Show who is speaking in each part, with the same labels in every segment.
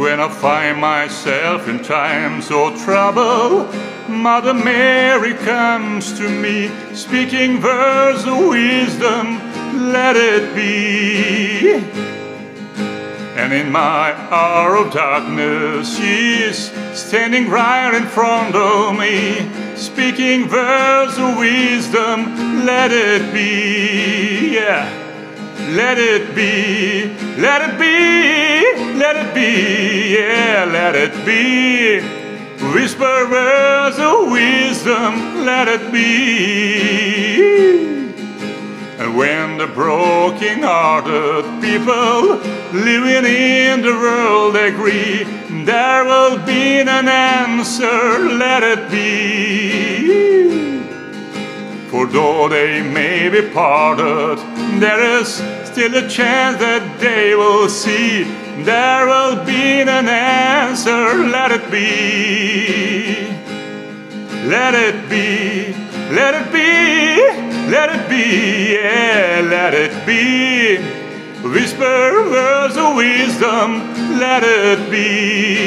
Speaker 1: When I find myself in times of trouble, Mother Mary comes to me, speaking words of wisdom, let it be. And in my hour of darkness, she is standing right in front of me, speaking words of wisdom, let it be. Yeah. Let it be, let it be, it be. Whisper words of wisdom, let it be. And when the broken-hearted people living in the world agree, there will be an answer, let it be. For though they may be parted, there is still a chance that they will see. There will be an answer, let it be. Let it be, let it be, let it be, yeah, let it be. Whisper words of wisdom, let it be.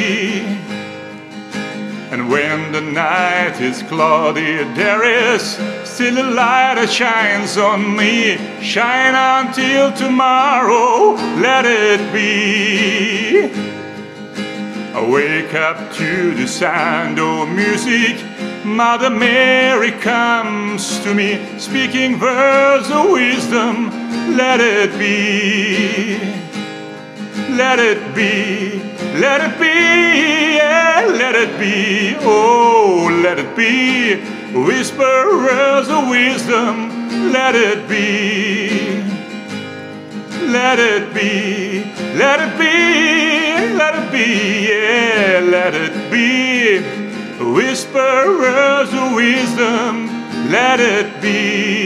Speaker 1: Night is cloudy, there is still a light that shines on me. Shine until tomorrow, let it be. I wake up to the sound of music. Mother Mary comes to me, speaking words of wisdom. Let it be. Let it be. Let it be. Let it be. Oh, let it be. Whisper words of wisdom. Let it be. Let it be. Let it be. Let it be. Yeah, let it be. Whisper words of wisdom. Let it be.